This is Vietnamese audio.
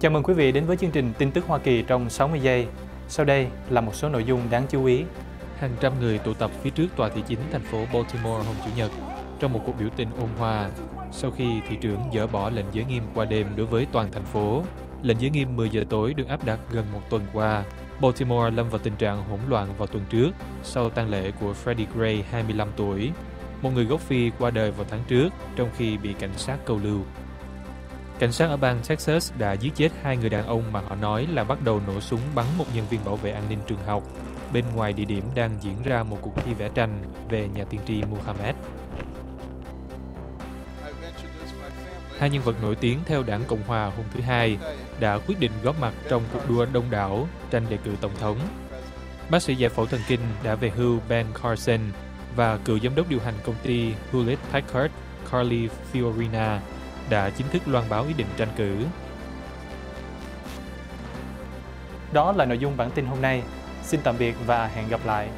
Chào mừng quý vị đến với chương trình tin tức Hoa Kỳ trong 60 giây. Sau đây là một số nội dung đáng chú ý. Hàng trăm người tụ tập phía trước tòa thị chính thành phố Baltimore hôm Chủ nhật trong một cuộc biểu tình ôn hòa sau khi thị trưởng dỡ bỏ lệnh giới nghiêm qua đêm đối với toàn thành phố. Lệnh giới nghiêm 10 giờ tối được áp đặt gần một tuần qua. Baltimore lâm vào tình trạng hỗn loạn vào tuần trước sau tang lễ của Freddie Gray, 25 tuổi, một người gốc Phi qua đời vào tháng trước trong khi bị cảnh sát câu lưu. Cảnh sát ở bang Texas đã giết chết hai người đàn ông mà họ nói là bắt đầu nổ súng bắn một nhân viên bảo vệ an ninh trường học bên ngoài địa điểm đang diễn ra một cuộc thi vẽ tranh về nhà tiên tri Muhammad. Hai nhân vật nổi tiếng theo đảng Cộng Hòa hôm thứ Hai đã quyết định góp mặt trong cuộc đua đông đảo, tranh đề cử tổng thống. Bác sĩ giải phẫu thần kinh đã về hưu Ben Carson và cựu giám đốc điều hành công ty Hewlett Packard Carly Fiorina đã chính thức loan báo ý định tranh cử. Đó là nội dung bản tin hôm nay. Xin tạm biệt và hẹn gặp lại.